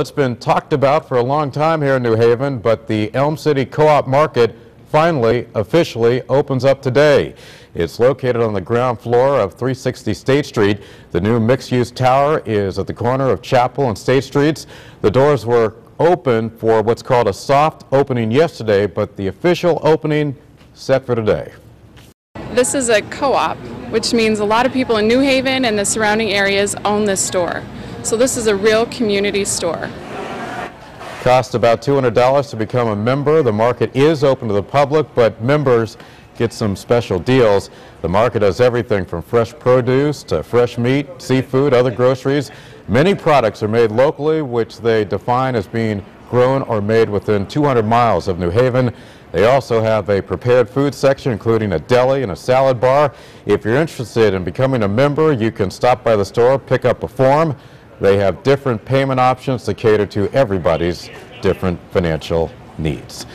It's been talked about for a long time here in New Haven, but the Elm City Co-op Market finally officially opens up today. It's located on the ground floor of 360 State Street. The new mixed-use tower is at the corner of Chapel and State Streets. The doors were open for what's called a soft opening yesterday, but the official opening set for today. This is a co-op, which means a lot of people in New Haven and the surrounding areas own this store. So this is a real community store. Costs about $200 to become a member. The market is open to the public, but members get some special deals. The market has everything from fresh produce to fresh meat, seafood, other groceries. Many products are made locally, which they define as being grown or made within 200 miles of New Haven. They also have a prepared food section, including a deli and a salad bar. If you're interested in becoming a member, you can stop by the store, pick up a form. They have different payment options to cater to everybody's different financial needs.